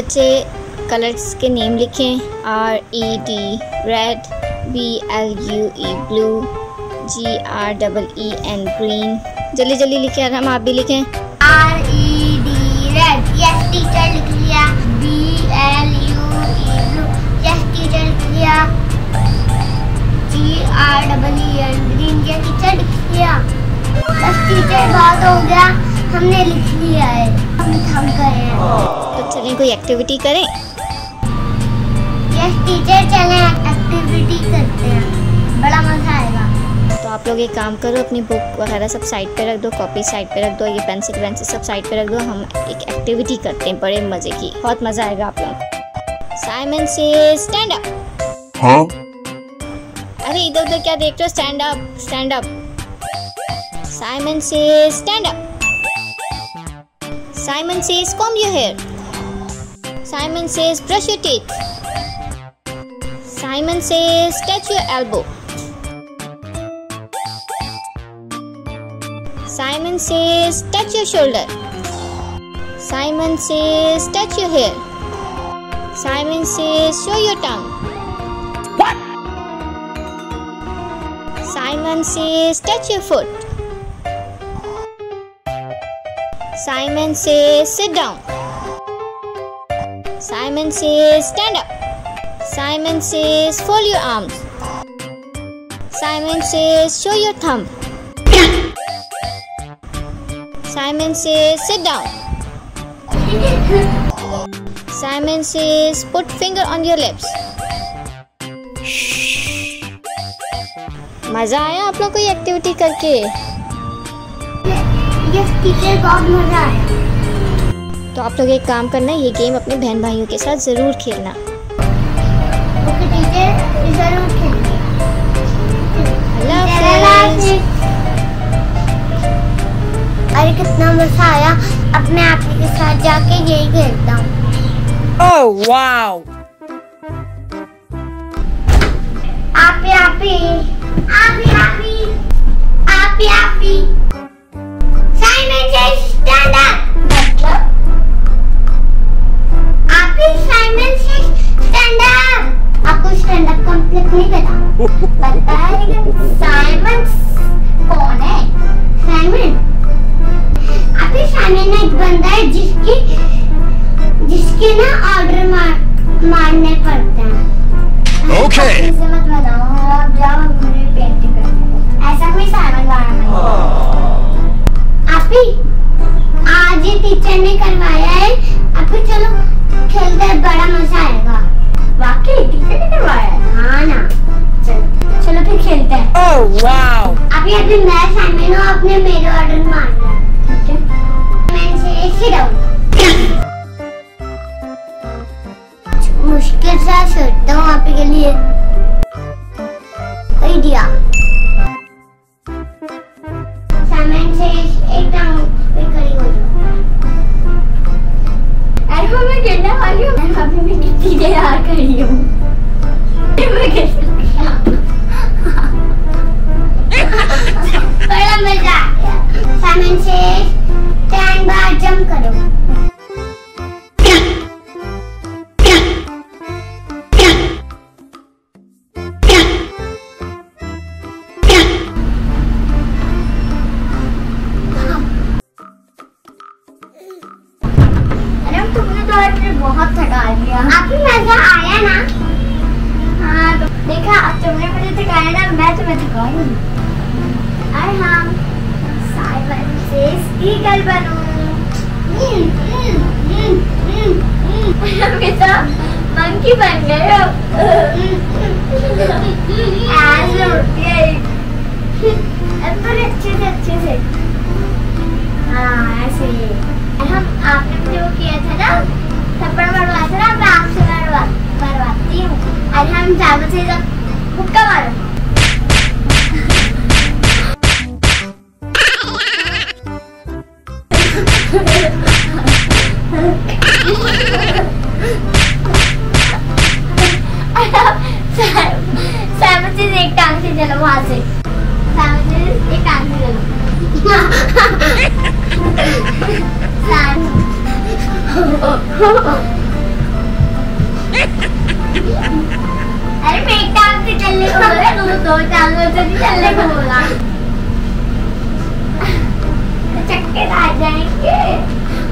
बच्चे कलर्स के नेम लिखें R E D red B L U E blue G R double E N green जल्दी जल्दी लिखें और हम आप भी लिखें। R E D red yes teacher लिख लिया। B L U E blue yes teacher लिख लिया। G R double E N green yes teacher लिख लिया। बस टीचर बहुत हो गया। हमने लिख लिया है। हम थम गए हैं। चलें कोई एक्टिविटी करें? यस टीचर चले एक्टिविटी करते हैं। बड़ा मज़ा आएगा। तो आप लोग एक काम करो अपनी बुक वगैरह सब साइड पे रख दो कॉपी साइड पे रख दो ये पेंसिल वेंसिल सब साइड पे रख दो हम एक एक्टिविटी करते हैं बड़े मज़े की। बहुत मज़ा आएगा आप लोग Simon says stand up Huh? अरे इधर उधर क्या देख रहे हो? Stand up stand up Simon says stand up Simon says comb your hair. Simon says, brush your teeth. Simon says, touch your elbow. Simon says, touch your shoulder. Simon says, touch your hair. Simon says, show your tongue. What? Simon says, touch your foot. Simon says, sit down. Simon says stand up Simon says fold your arms Simon says show your thumb Simon says sit down Simon says put finger on your lips मजा आया आप लोग को ये activity करके yes teacher बहुत मजा आया तो आप लोग एक काम करना ये गेम अपने बहन भाइयों के साथ ज़रूर खेलना। ओके टीचर ज़रूर। अरे कितना मज़ा आया। अब मैं आप के साथ जाके यही खेलता हूँ। Oh, wow. आपी आपी आपी आपी आपी मार मारने पड़ते हैं। Okay. मत बनाओ आप जाओ मेरी पेंटिंग कर ऐसा कोई सामान वाला नहीं। आपी आज ये टीचर ने करवाया है। आपी चलो खेलते हैं बड़ा मज़ा आएगा। वाकई टीचर ने करवाया है? हाँ ना। चलो चलो फिर खेलते हैं। Oh, wow. अभी अभी मैं साइमन हूँ आपने मेरे ऑर्डर मारना ठीक है? मैं से sit लिए आइडिया। हो अरे मैं गिरने वाली हूँ? मैं अभी मैं कितनी देर आ खड़ी हूँ। मैं। बड़ा मज़ा आ से स्टैंड बार जंप करो। स्पीकर बनूं मंकी बन गए हो थोड़े अच्छे से अच्छे से हाँ ऐसे ही हम आपने मुझे वो किया था ना थप्पड़ मरवाया था ना मैं आपसे मरवा मरवाती हूँ अरे हम ज़्यादा से ज़्यादा मुक्का मारो। टांग से एक टांग से चलो अरे मैं एक टांग से चलने को बोला, तू दो टांगों से भी चलने को बोला। चक्के आ जाएँगे।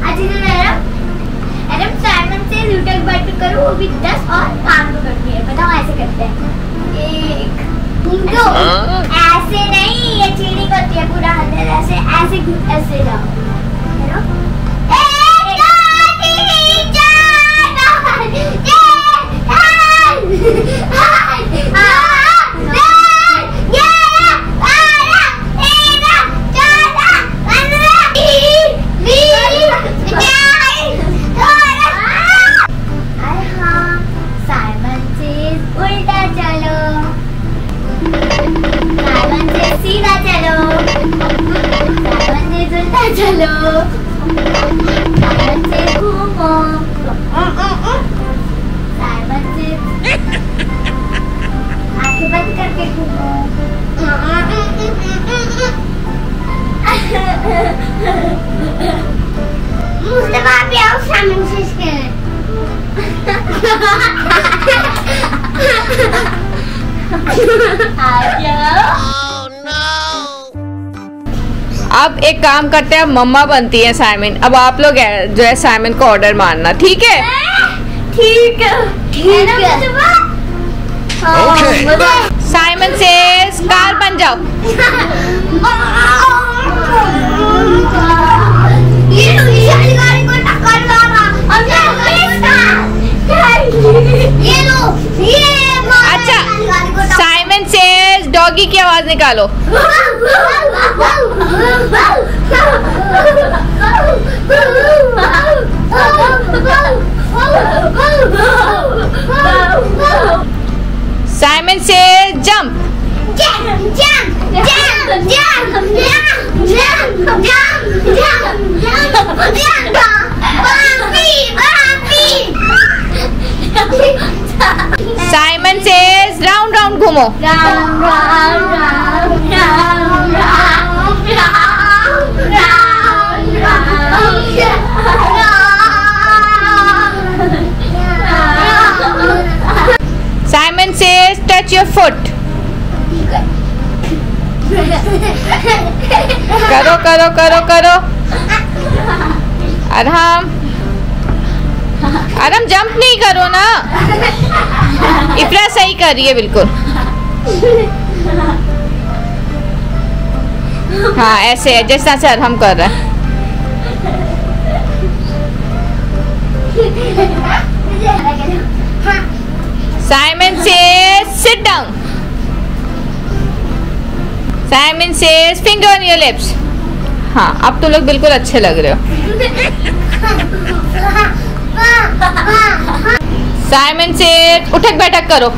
अच्छा तो मैडम मैडम साइमन से लुटक बैठ करो, वो भी दस और काम करती है बताओ, ऐसे करते हैं। एक ऐसे ऐसे जाओ Mustafa abi, I'll summon his skin. अब एक काम करते हैं मम्मा बनती है साइमन। अब आप लोग जो है साइमन को ऑर्डर मारना ठीक है? ठीक है। ठीक है। साइमन से कार बन जाओ। ये लो ये अच्छा साइमन सेज डॉगी की आवाज़ निकालो. Simon says jump jump jump jump jump Ram राम राम राम राम राम Simon says touch your foot करो करो करो करो अरहम अरहम जंप नहीं करो ना। इफ्रा सही कर रही है बिल्कुल। हाँ ऐसे है, जैसा सर हम कर रहे Simon says sit down Simon says finger on your lips हाँ अब तुम लोग बिल्कुल अच्छे लग रहे हो। साइमन से उठक बैठक करो।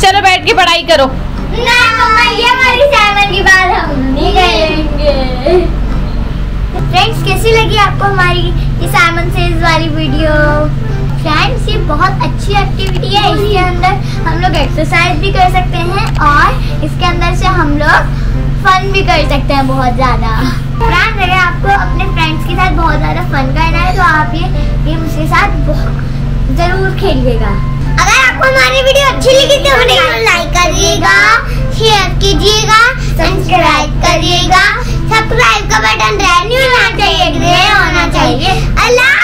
चलो बैठ के पढ़ाई करो. ना मम्मा ये हमारी साइमन की बात हम नहीं करेंगे फ्रेंड्स कैसी लगी आपको हमारी ये साइमन सेज वाली वीडियो फ्रेंड्स ये बहुत अच्छी एक्टिविटी है। इसके अंदर हम लोग एक्सरसाइज भी कर सकते हैं और इसके अंदर से हम लोग फन भी कर सकते हैं बहुत ज़्यादा। फ्रेंड्स अगर आपको अपने फ्रेंड्स के साथ बहुत ज़्यादा फन करना है तो आप ये गेम उसके साथ ज़रूर खेलिएगा। अगर आपको हमारी वीडियो अच्छी लगी तो लाइक करिएगा शेयर कीजिएगा सब्सक्राइब करिएगा सब्सक्राइब का बटन रेड नहीं होना चाहिए ग्रे होना चाहिए। अल्लाह